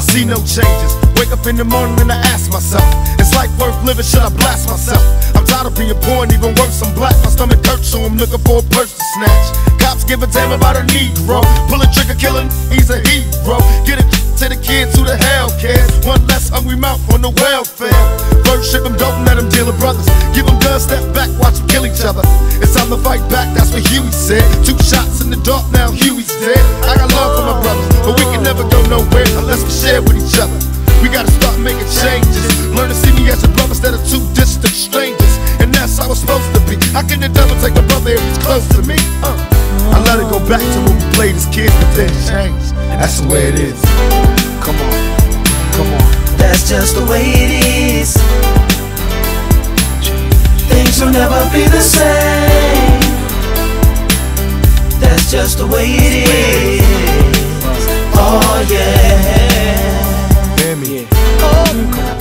see no changes. Wake up in the morning and I ask myself, is life worth living? Should I blast myself? I'm tired of being poor and even worse, I'm black. My stomach hurts, so I'm looking for a purse to snatch. Cops give a damn about a Negro. Pull a trigger, killing, he's a hero. Get it to the kids who the hell cares. One less hungry mouth on the welfare. First ship them, don't let them deal with brothers. Give them guns, step back, watch them kill each other. It's time to fight back, that's what Huey said. Two shots in the dark, now Huey's dead. I got love for my brothers, never go nowhere unless we share with each other. We gotta start making changes. Learn to see me as a brother instead of two distant strangers. And that's how it's supposed to be. How can the devil take a brother if he's close to me? Uh. I let it go back to when we played as kids, but then changed. That's the way it is. Come on, come on. That's just the way it is. Things will never be the same. That's just the way it is. Yeah. Hear me.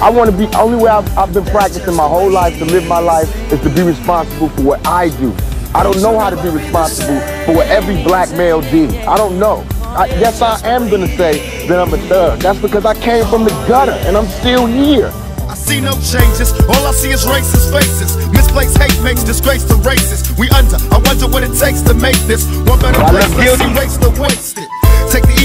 I want to be, only way I've, I've been practicing my whole life to live my life is to be responsible for what I do. I don't know how to be responsible for what every black male did. I don't know. I, yes, I am going to say that I'm a thug. That's because I came from the gutter and I'm still here. I see no changes. All I see is racist faces. Misplaced hate makes disgrace to races. We under. I wonder what it takes to make this one better place. Let's guilty. erase the wasted.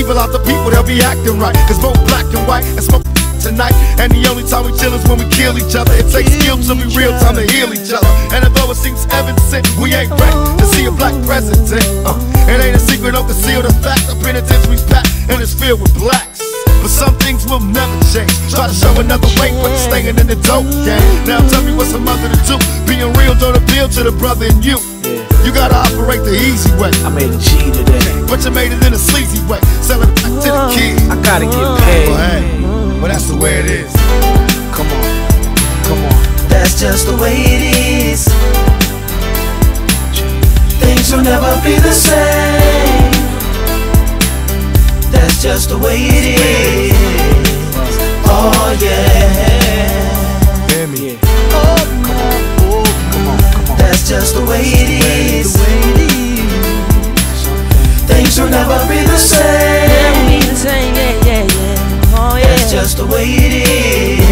Evil out the people, they'll be acting right. Cause both black and white and smoke tonight. And the only time we chill is when we kill each other. It takes skill to be real time to heal each other. And although it seems evident, we ain't ready to see a black president. Uh, it ain't a secret, don't conceal the fact. The penitentiary's packed and it's filled with blacks. But some things will never change. Try to show another way, but you're staying in the dope game. Now tell me what's a mother to do. Being real don't appeal to the brother in you. You gotta operate the easy way. I made a G today. But you made it in a sleazy way. Sell it back to the kids. I gotta get Well, paid. hey, well, that's the way it is. Come on, come on. That's just the way it is. Things will never be the same. That's just the way it is. Oh yeah. way it is